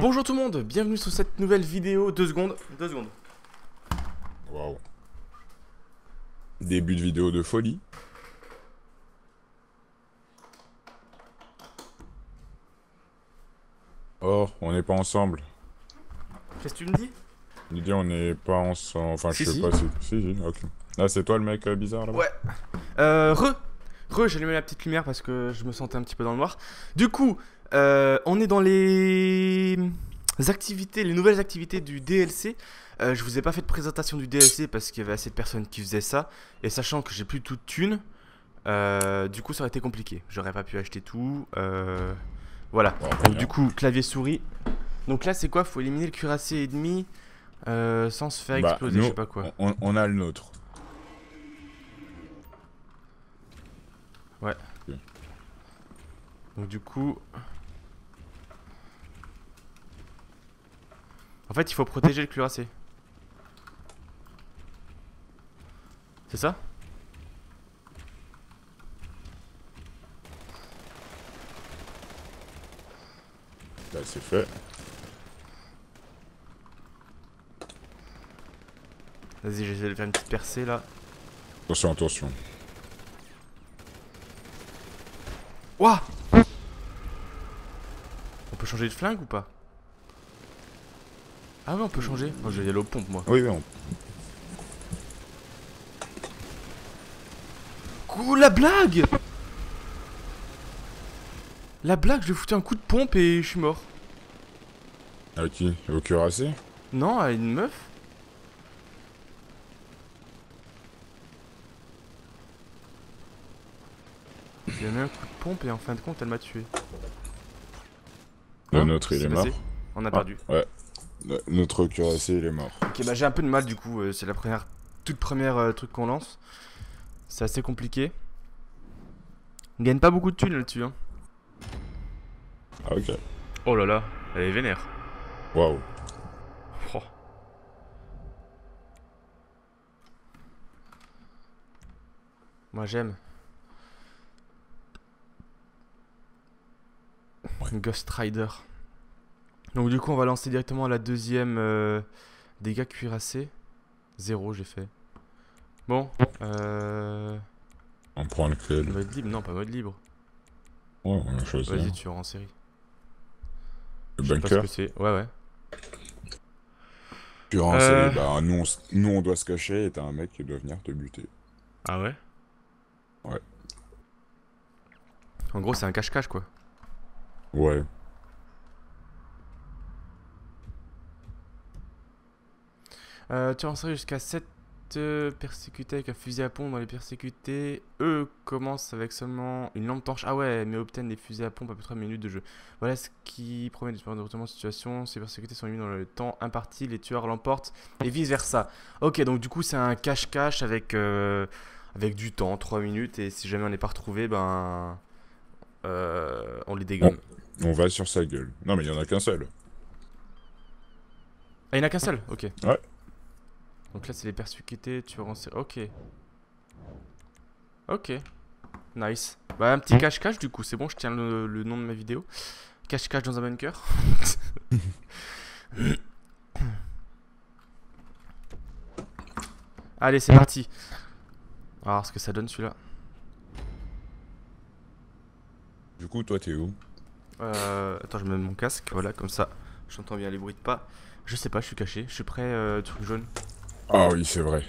Bonjour tout le monde, bienvenue sur cette nouvelle vidéo. Deux secondes, deux secondes. Waouh. Début de vidéo de folie. Oh, on n'est pas ensemble. Qu'est-ce que tu me dis? Je dis on n'est pas ensemble. Enfin, Si, je sais si. pas si. Si, si, ok. Ah, c'est toi le mec euh, bizarre là-bas? Ouais. Euh, re, re, j'ai allumé la petite lumière parce que je me sentais un petit peu dans le noir. Du coup, euh, on est dans les activités, les nouvelles activités du DLC. Euh, je vous ai pas fait de présentation du DLC parce qu'il y avait assez de personnes qui faisaient ça. Et sachant que j'ai plus toute thune, euh, du coup ça aurait été compliqué. J'aurais pas pu acheter tout. euh, voilà. Donc du coup, clavier souris. Donc là, c'est quoi? Faut éliminer le cuirassé ennemi euh, sans se faire Bah, exploser, nous, je sais pas quoi. On, on a le nôtre. Donc du coup... En fait, il faut protéger le cuirassé. C'est ça? Là, c'est fait. Vas-y, j'essaie de faire une petite percée là. Attention, attention. Ouah On peut changer de flingue ou pas? Ah ouais, on peut changer. Moi, je vais y aller aux pompes, moi. Oui, oui, on... Ouh, la blague La blague, je lui ai foutu un coup de pompe et je suis mort. À qui? Au cuirassé? Non, à une meuf J'ai mis un coup de pompe et en fin de compte, elle m'a tué. Le Hein nôtre, il est mort. On a Ah, perdu. Ouais. Le- Notre cuirassé, il est mort. Ok, bah j'ai un peu de mal du coup. euh, c'est la première, toute première euh, truc qu'on lance. C'est assez compliqué. On gagne pas beaucoup de thunes là-dessus. Hein. Ah, ok. Oh là là, elle est vénère. Waouh. Oh. Moi j'aime. Ghost Rider. Donc du coup on va lancer directement la deuxième euh, dégâts cuirassés. Zéro j'ai fait. Bon, euh... On prend lequel mode libre, non pas mode libre. Ouais, on a choisi. Vas-y un. tu en série. Le pas ce bunker. que. Ouais ouais. Tu rends Euh. bah, nous, on, nous, on doit se cacher et t'as un mec qui doit venir te buter. Ah ouais? Ouais. En gros c'est un cache-cache quoi. Ouais. Euh, tu avancerais jusqu'à 7 euh, persécutés avec un fusil à pompe dans les persécutés. Eux commencent avec seulement une lampe torche. Ah ouais, mais obtiennent des fusils à pompe à peu près une minute de jeu. Voilà ce qui promet de retournement de situation. Ces persécutés sont éliminés dans le temps imparti, les tueurs l'emportent et vice versa. Ok, donc du coup c'est un cache-cache avec, euh, avec du temps, 3 minutes. Et si jamais on n'est pas retrouvé, ben. Euh, on les dégomme. On va sur sa gueule. Non, mais il y en a qu'un seul. Ah, il n'y en a qu'un seul Ok. Ouais. Donc là, c'est les persécutés, tu en. Ok. Ok. Nice. Bah, un petit cache-cache, du coup, c'est bon, je tiens le, le nom de ma vidéo. Cache-cache dans un bunker. Allez, c'est parti. On va voir ce que ça donne celui-là. Du coup, toi, t'es où Euh, attends, je mets mon casque, voilà, comme ça, j'entends bien les bruits de pas. Je sais pas, je suis caché. Je suis prêt, euh, truc jaune. Ah oui, c'est vrai.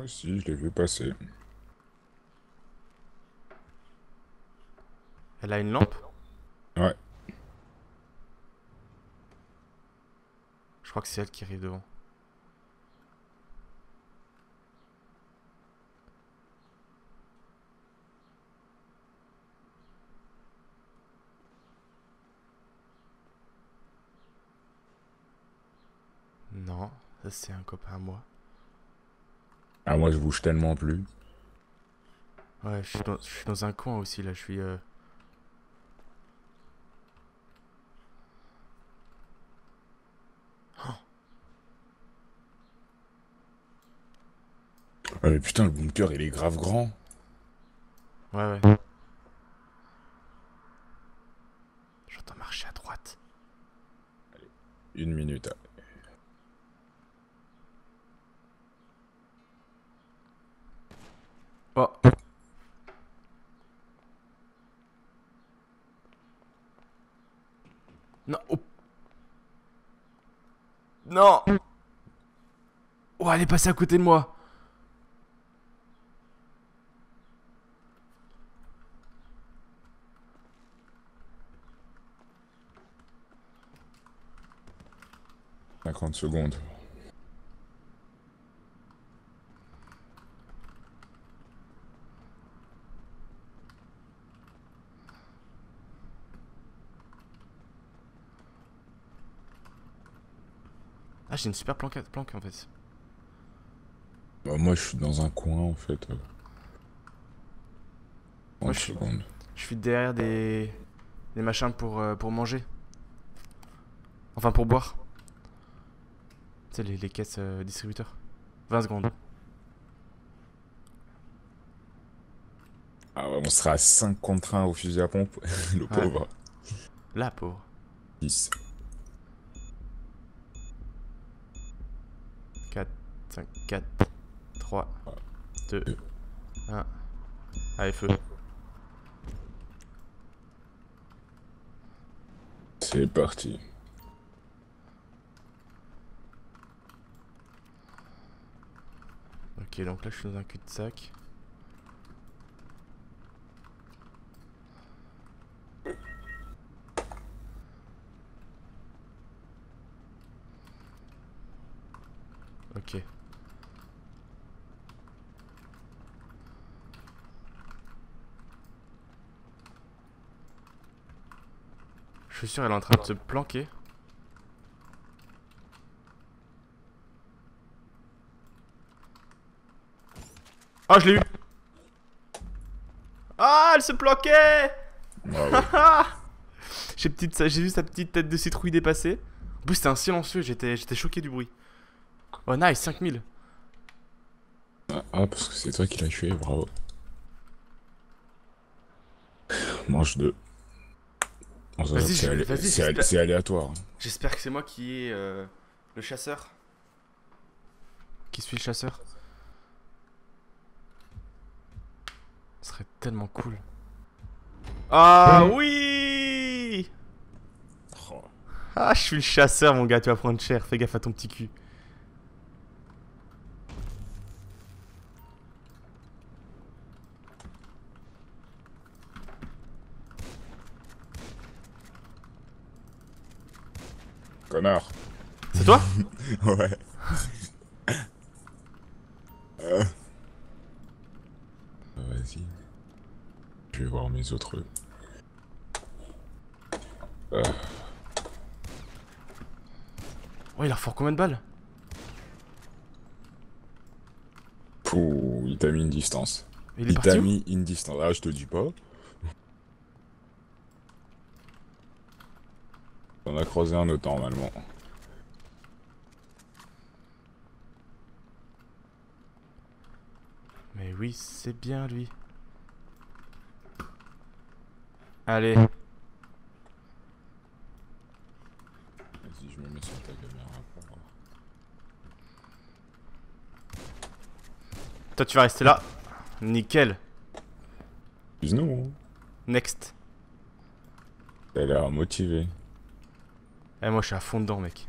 moi aussi, je l'ai vu passer. Elle a une lampe Ouais. Je crois que c'est elle qui arrive devant. Non, c'est un copain à moi. Ah, moi, je bouge tellement plus. Ouais, je suis dans, je suis dans un coin aussi, là. Je suis... euh, Ah, mais putain, le bunker, il est grave grand. Ouais, ouais. J'entends marcher à droite. Une minute. Oh Non oh. Non Passée à côté de moi 50 secondes. Ah, j'ai une super planque, planque en fait. Bah, moi, je suis dans un coin, en fait. 30 Moi, je suis-. Je suis derrière des, des machins pour, euh, pour manger. Enfin, pour boire. Tu sais, les, les caisses euh, distributeurs. 20 secondes. Ah ouais, on sera à 5 contre 1 au fusil à pompe. le pauvre. Là, pauvre. 10. 4, 5, 4, 3, 2, Deux. 1. Allez, feu. C'est parti. Ok, donc là, je suis dans un cul-de-sac. Ok. Je suis sûr elle est en train de se planquer. Ah, je l'ai eu Ah, elle se planquait. J'ai petite- j'ai vu sa petite tête de citrouille dépasser. En plus, c'était un silencieux, j'étais j'étais choqué du bruit. Oh, nice, 5000. ah, parce que c'est toi qui l'as tué, bravo. Mange deux. Bon, ça va, Vas-y, c'est je- alé- vas-y, c'est alé- j'espère- aléatoire. Que c'est moi qui est euh, le chasseur. Qui suis le chasseur? Ce serait tellement cool. Ah oui Oh. Ah, je suis le chasseur, mon gars, tu vas prendre cher. Fais gaffe à ton petit cul. Connard. C'est toi Ouais. Euh. Vas-y. Je vais voir mes autres. Euh, Ouais, il leur faut combien de balles Pouh, il t'a mis une distance. Il Il t'a mis une distance. Ah, je te dis pas. On a croisé un autre normalement. Mais oui, c'est bien lui. Allez. Vas-y, je me mets sur ta caméra. pour voir. Toi, tu vas rester là. Nickel. Excuse-nous. Next. T'as l'air motivé. Eh, moi, je suis à fond dedans, mec.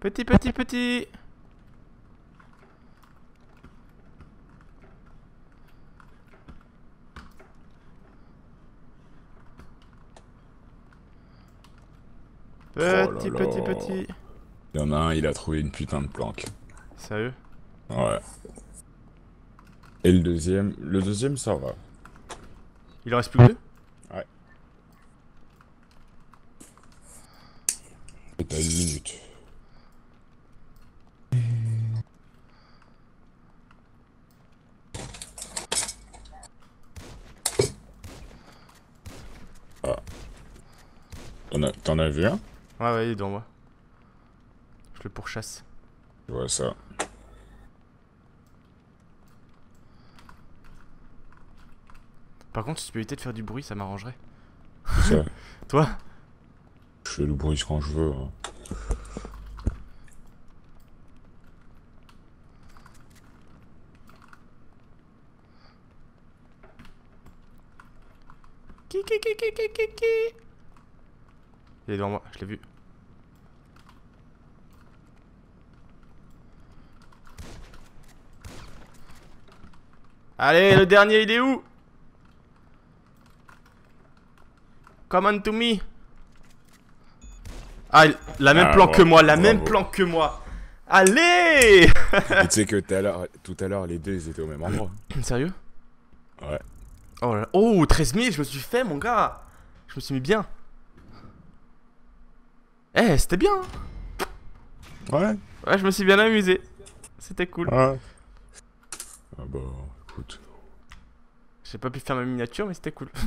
Petit, petit, petit. Oh là Petit, là. petit, petit. Il y en a un, il a trouvé une putain de planque. Sérieux? Ouais. Et le deuxième, le deuxième, ça va. Il en reste plus que deux? Et t'as une minute. Ah. T'en as, t'en as vu un? Ouais, ouais, il est devant moi. Je le pourchasse. Je vois ça? Par contre, si tu peux éviter de faire du bruit, ça m'arrangerait. Toi Je fais le bruit quand je veux. hein. Ki, ki, ki, ki, ki, ki, ki. Il est devant moi, je l'ai vu. Allez, le dernier, il est où? Come on to me. Ah, la même Ah, plan que moi, la même plan que moi. Allez tu sais que tout à l'heure, les deux, ils étaient au même endroit. Sérieux? Ouais. Oh là là. Oh, 13 000, je me suis fait, mon gars. Je me suis mis bien. Eh, c'était bien. hein. Ouais. Ouais, je me suis bien amusé. C'était cool. Ouais. Ah bah, écoute. J'ai pas pu faire ma miniature, mais c'était cool.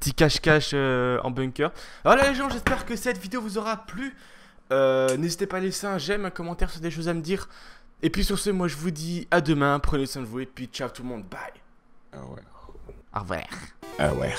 Petit cache-cache euh, en bunker. Voilà les gens, j'espère que cette vidéo vous aura plu. Euh, N'hésitez pas à laisser un j'aime, un commentaire sur des choses à me dire. Et puis sur ce, moi je vous dis à demain, prenez soin de vous et puis ciao tout le monde, bye. Ouais. Au revoir. Ah ouais.